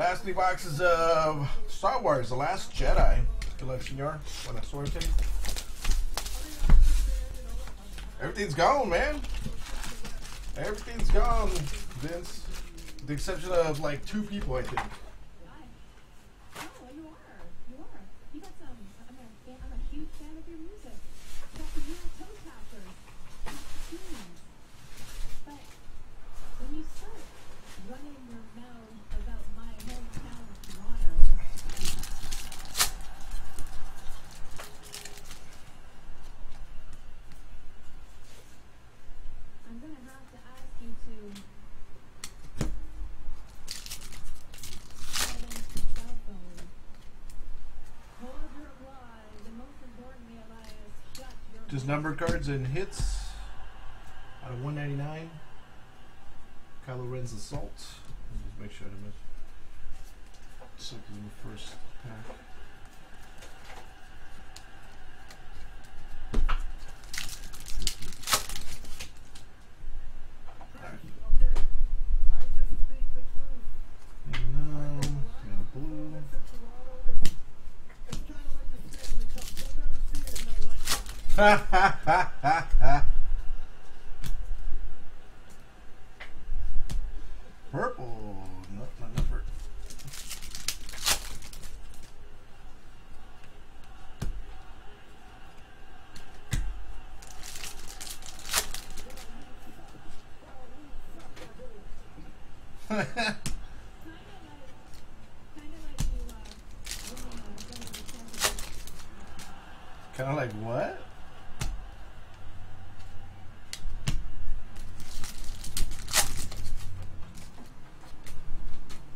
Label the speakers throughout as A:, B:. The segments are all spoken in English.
A: Last three boxes of Star Wars: The Last Jedi. Good luck, senor. Buena suerte. Everything's gone, man. Everything's gone, Vince. With the exception of like two people, I think.
B: Oh, you are. You are. You got some. I'm a, fan, I'm a huge fan of your music. Got the real toe tappers. Tunes. But when you start running your mouth about my hometown of Toronto, I'm gonna have to ask you to silence your cell phone. Hold your applause, and most importantly, Elias, shut
A: numbered cards and hits out of 199. Kylo Ren's Assault. Let me Just make sure I don't miss. Second in the first pack. Purple. No, not
B: championship.
A: kind of like what?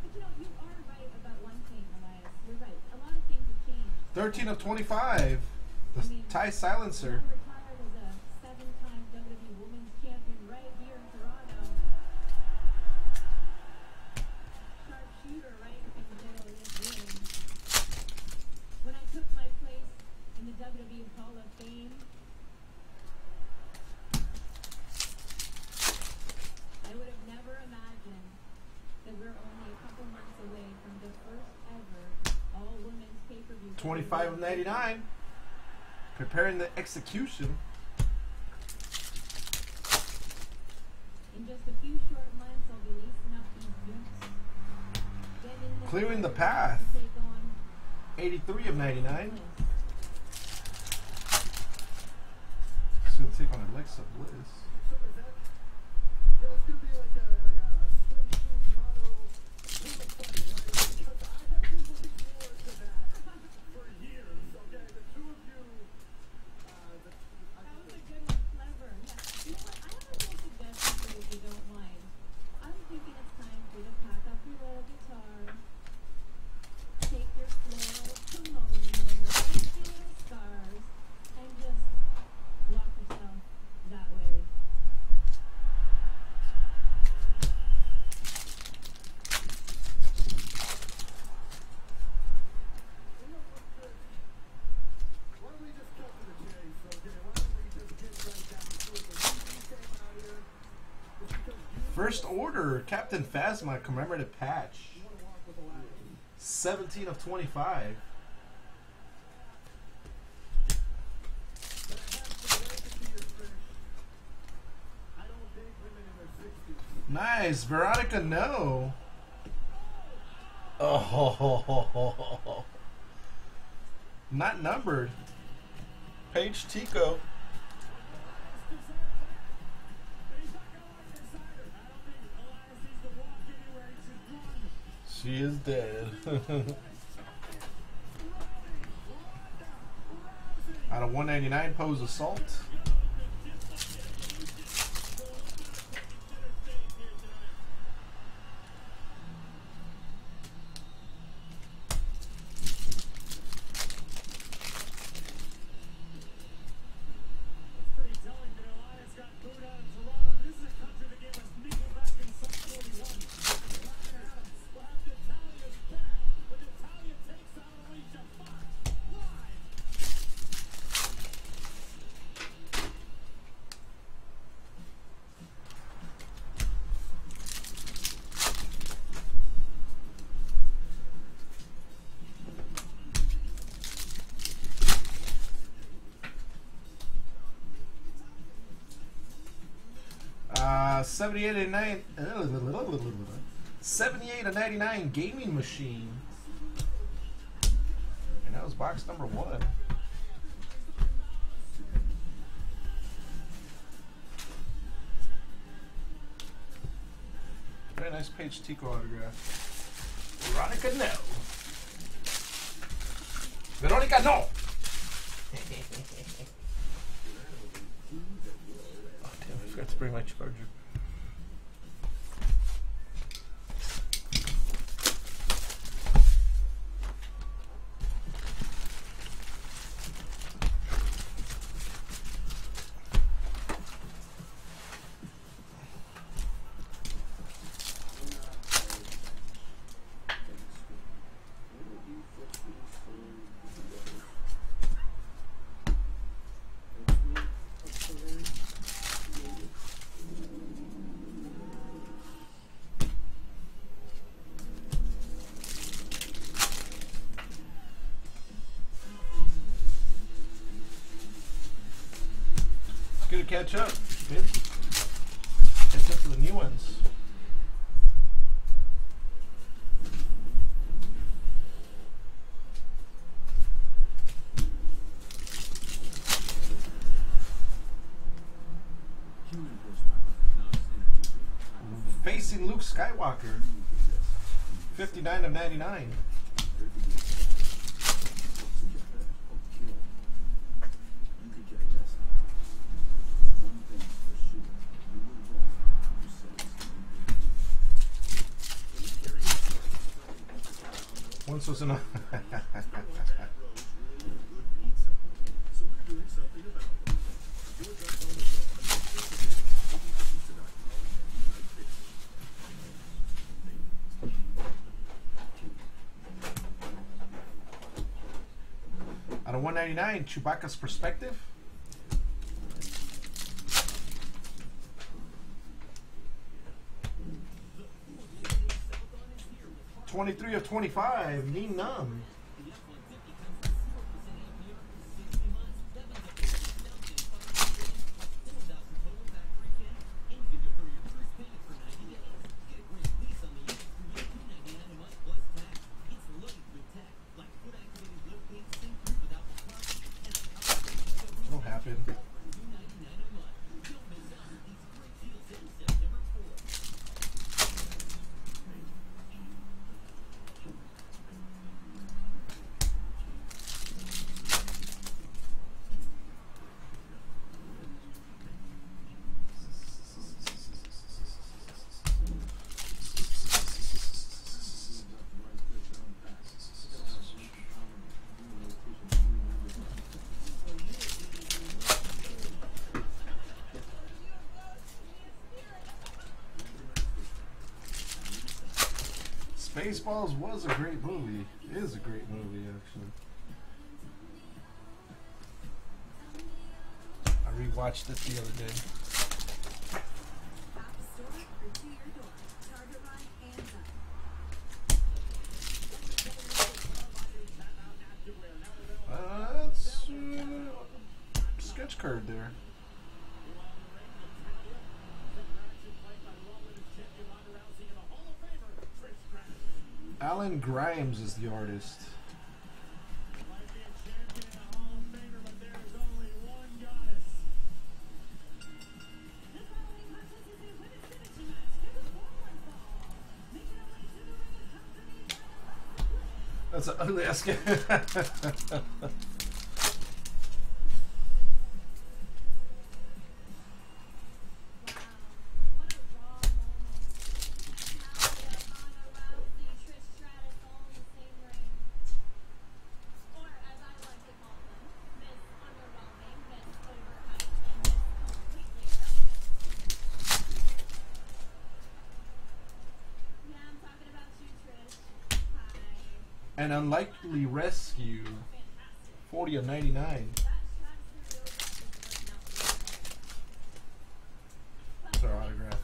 B: But you know, you are right about one thing, Elias. You're right. A lot of things have changed.
A: 13 of 25. The TIE Silencer.
B: John retired as a seven-time WWE Women's Champion right here in Toronto. Sharpshooter right in the middle of this ring. When I took my place in the WWE Hall of Fame, I would have never imagined that we're only a couple months away from the first ever all-women's pay-per-view.
A: 25 of 99. Preparing the execution.
B: In just a few short months, I'll be lacing up these boots. getting
A: Clearing the path.
B: to take on
A: 83 of 99.
B: Bliss.
A: She's going to take on Alexa Bliss.
B: That was a good one, clever. Yeah. You know what? I have a little suggestion for you if you don't mind. I'm thinking it's time for you to pack up your old guitar, take your floral kimono, your fancy little scars, and just walk yourself that way.
A: First order, Captain Phasma commemorative patch. 17 of 25. Nice, Veronica. No. Oh, not numbered. Paige Tico. She is dead. Out of 199, pose assault. 78 and 9 78 and 99 gaming machine. And that was box number 1. Very nice Paige Tico autograph. Veronica no. Veronica no. oh damn! I forgot to bring my charger. To catch up. Catch up to the new ones. Facing Luke Skywalker. 59 of 99. Once was enough. Out of 199, Chewbacca's perspective. Twenty-three of twenty-five. Nien Nunb. Spaceballs was a great movie. It is a great movie, actually. I rewatched it the other day. Uh, that's uh, sketch card there. Alan Grimes is the artist.
B: The following contest is
A: An unlikely rescue. 40 of 99.
B: That Stratosphere is working out
A: That's our autograph.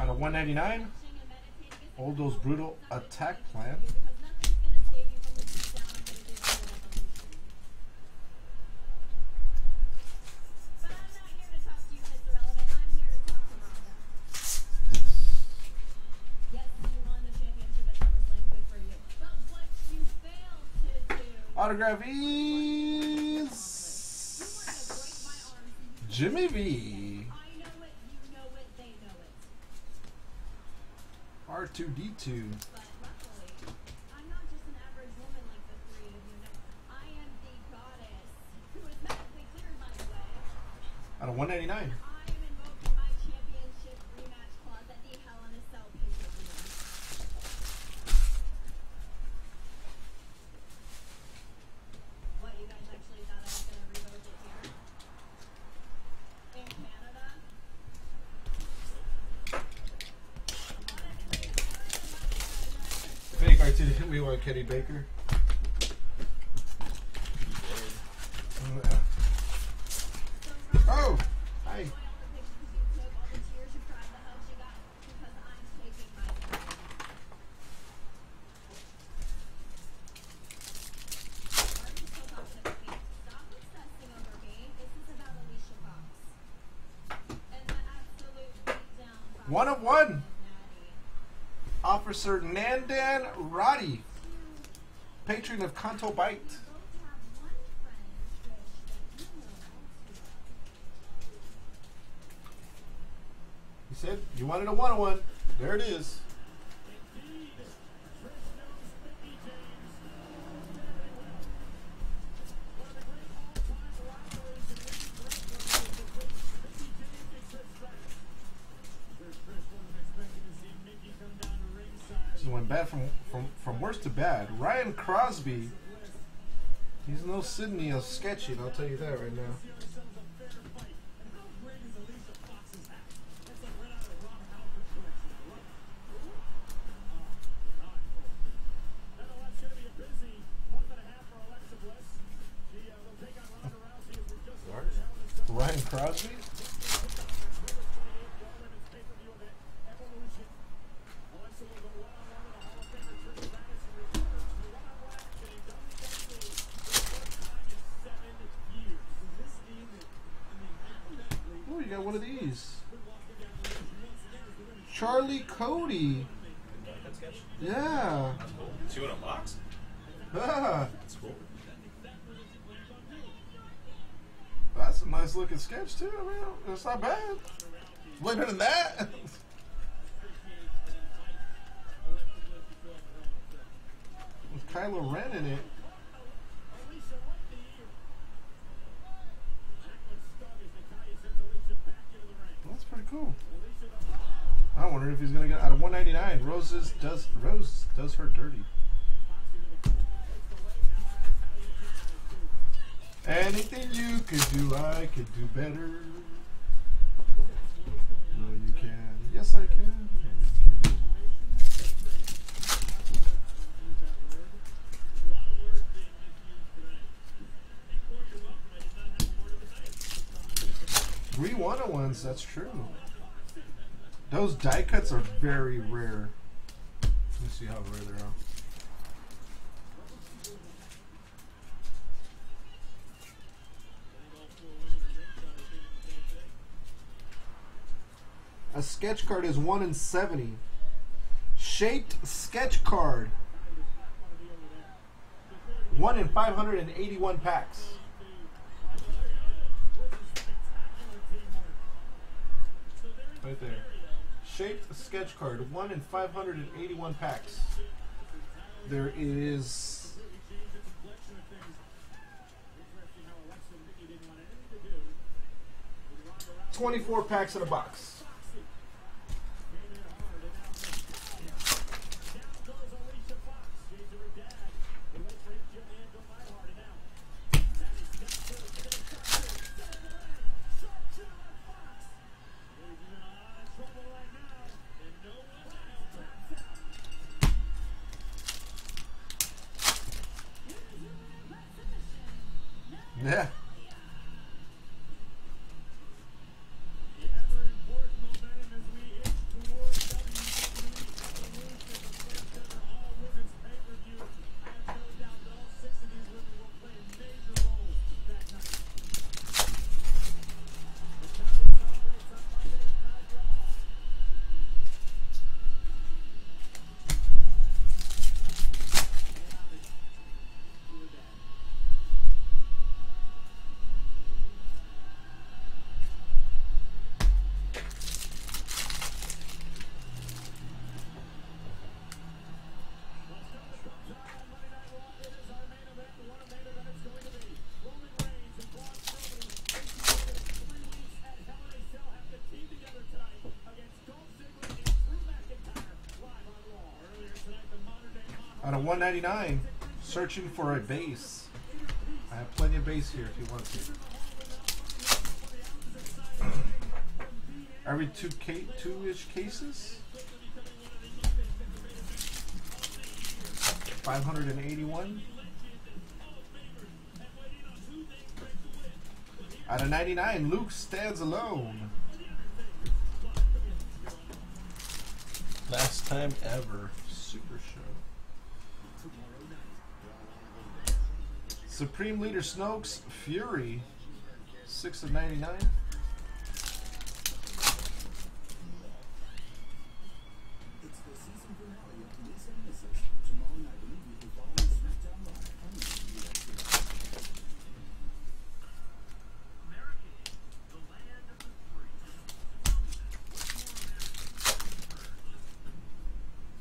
A: Out of 199,
B: is watching and meditating is
A: all those brutal attack plan.
B: Cleared, by the way.
A: Out of 199. Kenny Baker. Oh! Hi. One of one. Officer Nandan Roddy, patron of Canto Bight. He said you wanted a one on one. There it is. He's no Sydney of sketchy, I'll tell you that right now. Ryan Crosby? Oh, you got one of these. Charlie Cody. Yeah.
C: That's cool. Two in a box?
A: Ah,
C: That's cool.
A: that's a nice looking sketch too. I mean, it's not bad. Better than that. With Kylo Ren in it. That's pretty cool. I wonder if he's gonna get out of 199. Roses does Rose does her dirty. Anything you could do, I could do better. No, you can. Yes, I can. Three one on ones, that's true. Those die cuts are very rare. Let me see how rare they are. A sketch card is 1 in 70. Shaped sketch card. 1 in 581 packs. Right there. Shaped sketch card. 1 in 581 packs. There is. Twenty-four packs in a box. Out of 199, searching for a base. I have plenty of base here if you want to. Every two K two-ish cases. 581. Out of 99, Luke stands alone. Last time ever. Supreme Leader Snoke's Fury. 6 of 99.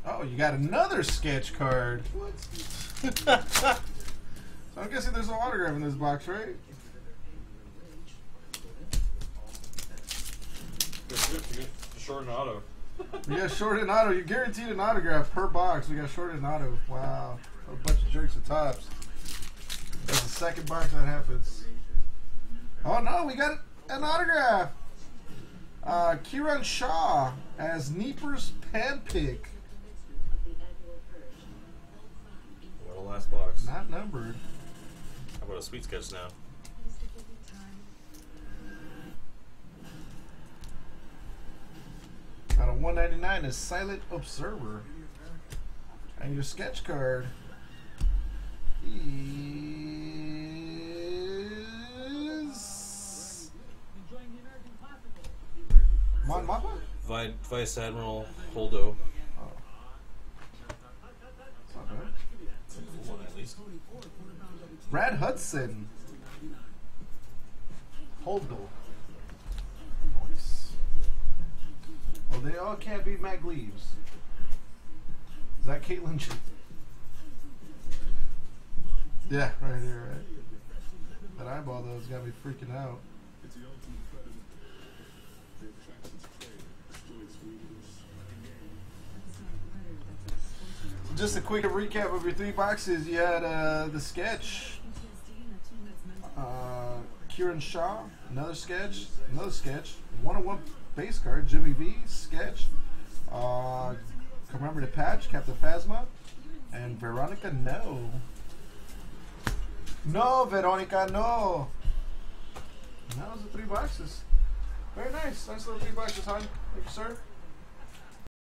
A: Oh, you got another sketch card. What? so I'm guessing there's no autograph in this box, right?
C: Short and auto.
A: We got short and auto. You guaranteed an autograph per box. We got short and auto. Wow. A bunch of jerks at Topps. That's the second box that happens. Oh no, we got an autograph. Uh, Kiran Shah as Neeper's pan pick.
C: What a last box.
A: Not numbered.
C: How about a sweet sketch now?
A: Out of 199 is Silent Observer. And your sketch card is. Mon Mapa?
C: Vice Admiral Holdo.
A: Brad Hudson. Holdo. Nice. Well, they all can't be Matt Gleaves. Is that Caitlin? Ch- yeah, right here, right. That eyeball though has got me freaking out. Just a quick recap of your three boxes. You had uh, the sketch, Kiran Shah, another sketch, another sketch, one on one base card, Jimmy V, sketch, uh, commemorative patch, Captain Phasma, and Veronica No. No, Veronica, no. And that was the three boxes. Very nice. Nice little three boxes, hon. Thank you, sir.